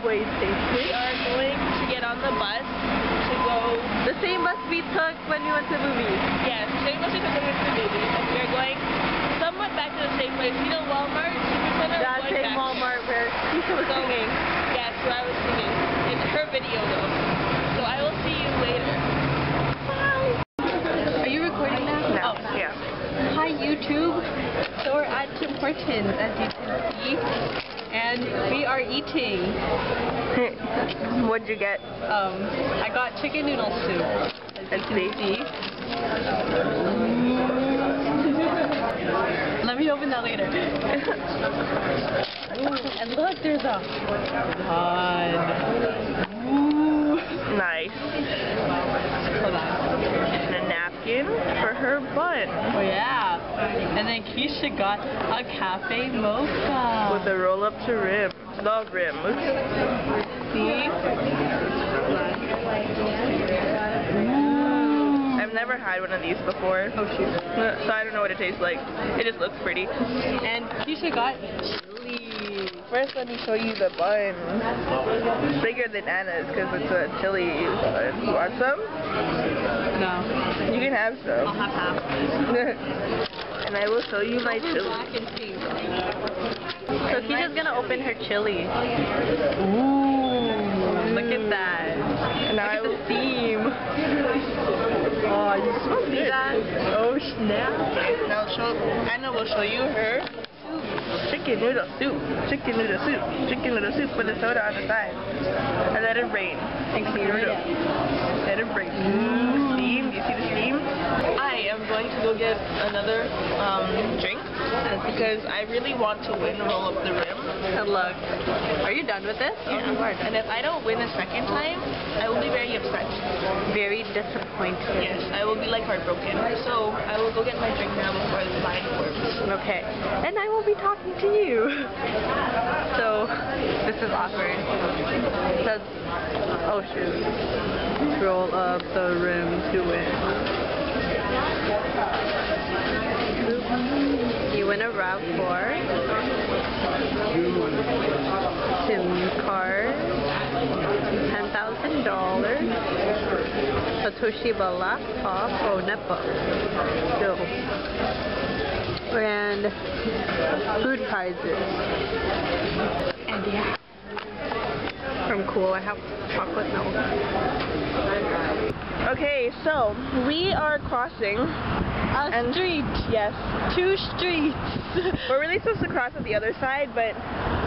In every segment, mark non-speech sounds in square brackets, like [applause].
subway station. We are going to get on the bus to go. The same bus we took when we went to the movies. Yes, same bus we took when we went to the movies. And we are going somewhat back to the same place. You know Walmart? Super Center? That same back Walmart where Keisha was So, singing. Yes, where I was singing. It's her video though. So I will see you later. Are you recording now? Oh, no. Oh. Yeah. Hi YouTube. So we're at Tim Hortons as you can see. And we are eating. [laughs] What'd you get? Um, I got chicken noodle soup. Let's see. see. Let me open that later. [laughs] Ooh, and look, there's a bun. Ooh. Nice. And a napkin for her butt. Oh yeah. And then Keisha got a cafe mocha. With a roll up to rim. The rim. See? I've never had one of these before. Oh shoot. So I don't know what it tastes like. It just looks pretty. And Keisha got chili. First, let me show you the bun. It's bigger than Anna's because it's a chili bun. You want some? No. You can have some. I'll have half. [laughs] and I will show you my chili. Black and pink. So Keisha's gonna open her chili. Ooh. Look at that. And now I Look will at the steam. Oh, you smell See that? Oh snap. Now show Anna will show you her chicken noodle soup. Chicken noodle soup. Chicken noodle soup with a soda on the side. And let it rain. Your Noodle. Let it rain. Ooh, steam. Do you see the steam? I am going to go get another um, drink because I really want to win roll up the rim. Good luck. Are you done with this? Oh. And if I don't win a second time, I will be very upset. Very disappointed. Yes, I will be like heartbroken. So I will go get my drink now before the line forms. Okay. And I will be talking to you. [laughs] So, this is awkward. It says, oh shoot. Roll up the rim to win. You win a RAV4. SIM card. $10,000. A Toshiba laptop. Oh, netbook. Still and food prizes. And yeah. From Cool, I have chocolate milk. Okay, so we are crossing. A And- street. Yes. Two streets. [laughs] We're really supposed to cross at the other side, but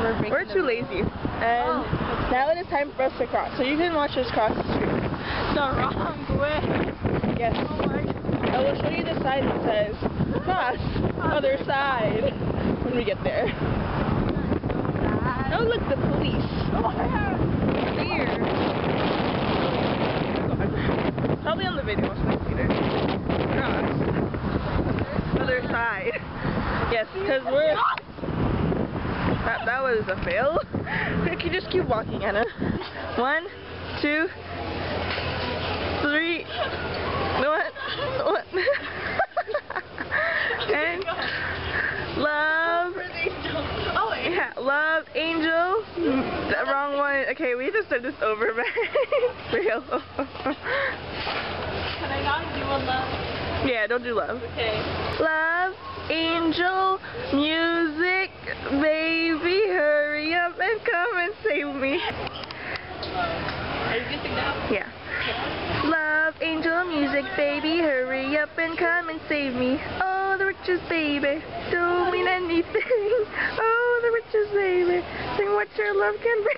We're, we're too lazy. Oh, and Oh. now it is time for us to cross. So you can watch us cross the street. the wrong way. Yes. Oh. I will show you the sign that says cross other side [laughs] when we get there. Oh look, the police. Here. Probably on the video, so I see there. Cross. Other side. Yes, because we're... That, that was a fail. [laughs] You can just keep walking, Anna. One, two, three, one, one. and love. Oh, Yeah, love, angel. The wrong one. Okay, we just did this over, [laughs] man. Real. Can I not do a love? yeah, don't do love. Okay. Love, angel, music, baby, hurry up and come and save me. Are you guessing now? Yeah. Love, angel, music, baby, hurry up and come and save me. Oh, the riches, baby, don't mean anything. [laughs] Oh, the riches, baby, sing what your love can bring.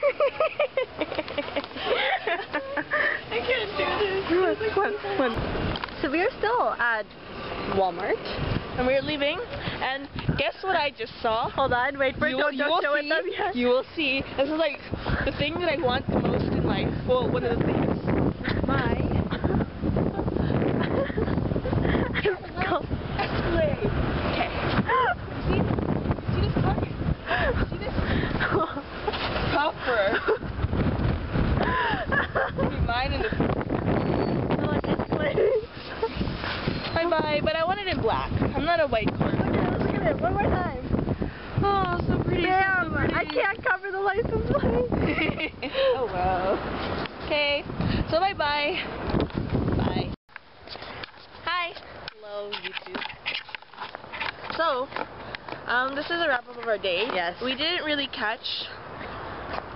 I can't do this. Come on, come on, come on. So we are still at Walmart. And we're leaving, and guess what I just saw? Hold on, wait for it, you, don't, don't will show see, it them yet. You will see. This is like the thing that I want the most in life. Well, one of the things. My. Wait. Okay. See? See this car? See this? Copper. Be mine in the Bye bye, but I want it in black. I'm not a white car. Look at it, look at it, one more time. Oh, so pretty. Damn. I can't cover the license plate. [laughs] oh well. Okay, so bye bye. Bye. Hi. Hello, YouTube. So, um, this is a wrap up of our day. Yes. We didn't really catch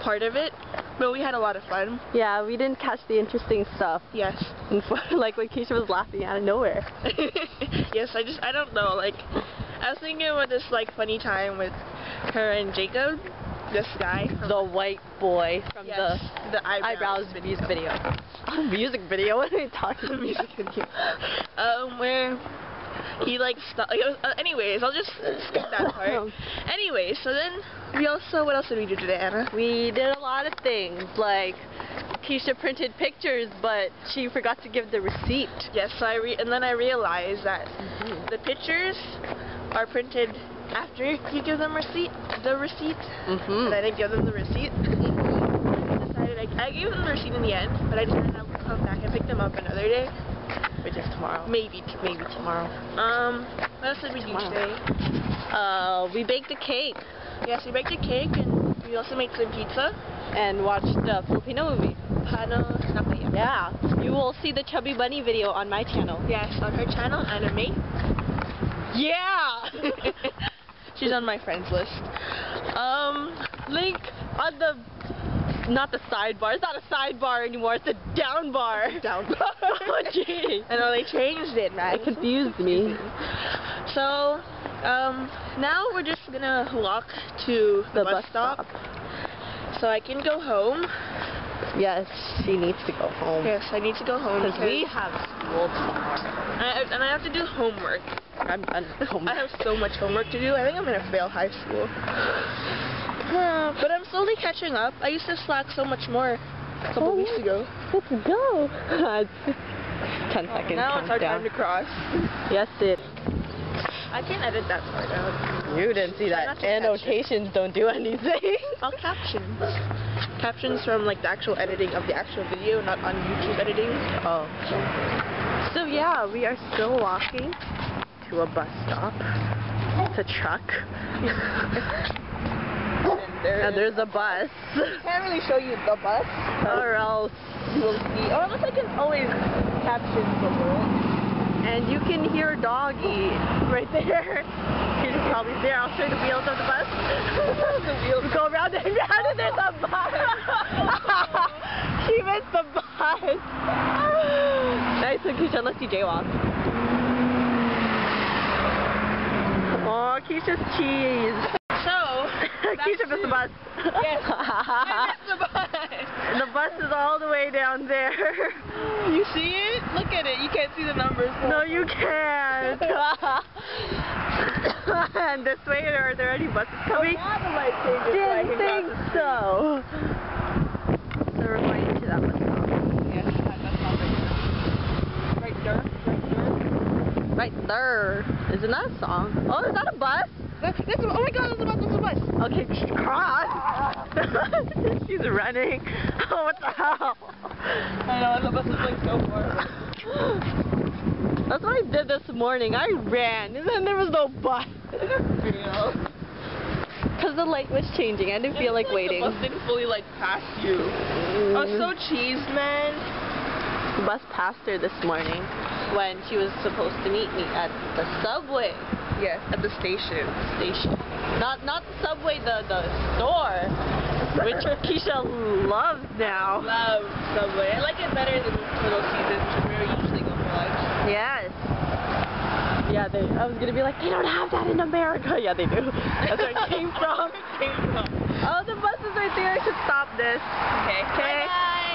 part of it, but we had a lot of fun. Yeah, we didn't catch the interesting stuff. Yes. [laughs] like when Keisha was laughing out of nowhere. [laughs] yes, I just I don't know. Like, I was thinking about this like funny time with her and Jacob, this guy. The white boy from yes, the, the eyebrows, eyebrows music video. [laughs] music video? What are you talking about? music video. Um, where he like st- like, uh, anyways, I'll just skip that [laughs] part. anyways, so then we also what else did we do today, Anna? We did a lot of things, like Keisha printed pictures, but she forgot to give the receipt. Yes, so I re- and then I realized that Mm-hmm. the pictures are printed after you give them receipt, the receipt, and I didn't give them the receipt. [laughs] I decided I, I gave them the receipt in the end, but I decided I would come back and pick them up another day, Which is tomorrow. maybe maybe tomorrow. Um, what else did we do today? Uh, we baked a cake Yes, we baked a cake and we also made some pizza. and watched a Filipino movie. Pano. Yeah. You will see the Chubby Bunny video on my channel. Yes, on her channel, Anime. Yeah! [laughs] She's on my friends list. Um, Link on the not the sidebar. It's not a sidebar anymore. It's a down bar. [laughs] down. [laughs] oh, gee. I know they changed it, man. It confused me. So, um, now we're just gonna walk to the, The bus, bus stop, so I can go home. Yes, she needs to go home. Yes, I need to go home Because we have school tomorrow. I, and I have to do homework. I'm done with [laughs] homework. I have so much homework to do. I think I'm gonna fail high school. Uh, [sighs] but I'm slowly catching up. I used to slack so much more a couple Oh, weeks ago. Let's go. [laughs] Ten seconds. now it's our time to cross. Yes, it. I can't edit that part out. You didn't see that. not to Annotations don't do anything. [laughs] I'll captions. Captions from like the actual editing of the actual video, not on YouTube editing. Oh. So yeah, we are still walking to a bus stop. It's a truck. And there and there's a bus. I can't really show you the bus. or else. You will see. Or unless I can always caption the world. And you can hear doggy right there. [laughs] He's probably there. I'll show you the wheels of the bus. [laughs] the wheels. Go around and around and there's a bus. [laughs] she missed the bus. nice Keisha. Let's see jaywalk. Oh, Keisha's cheese. So, [laughs] Keisha missed the bus. Yes. [laughs] I missed the bus. the bus is all the way down there. [laughs] You see it? Look at it. You can't see the numbers. No, you can't. and this way, are there any buses coming? Now the light changes so I Didn't think so. So we're going to that bus stop. Yes, that's not right there. Right there. Right there. Isn't that a song? Oh, is that a bus? That's, that's, oh my god, that's a bus, that's a bus. Okay, cross. [laughs] She's running. [laughs] Oh, what the hell? I know, and the bus is like so far. That's what I did this morning. I ran, and then there was no bus. [laughs] Because the light was changing. I didn't feel like waiting. The bus didn't fully like pass you. I was so cheese, man. The bus passed her this morning when she was supposed to meet me at the subway Yes, at the station. station. Not not the subway, the the store, which [laughs] Keisha loves now. Love Subway. I like it better than Little Caesars, where we usually go for lunch. Yes. Yeah, they. I was gonna be like, they don't have that in America. Yeah, they do. That's where it came [laughs] from. Came from. Oh, the bus is right there. I should stop this. Okay. Okay.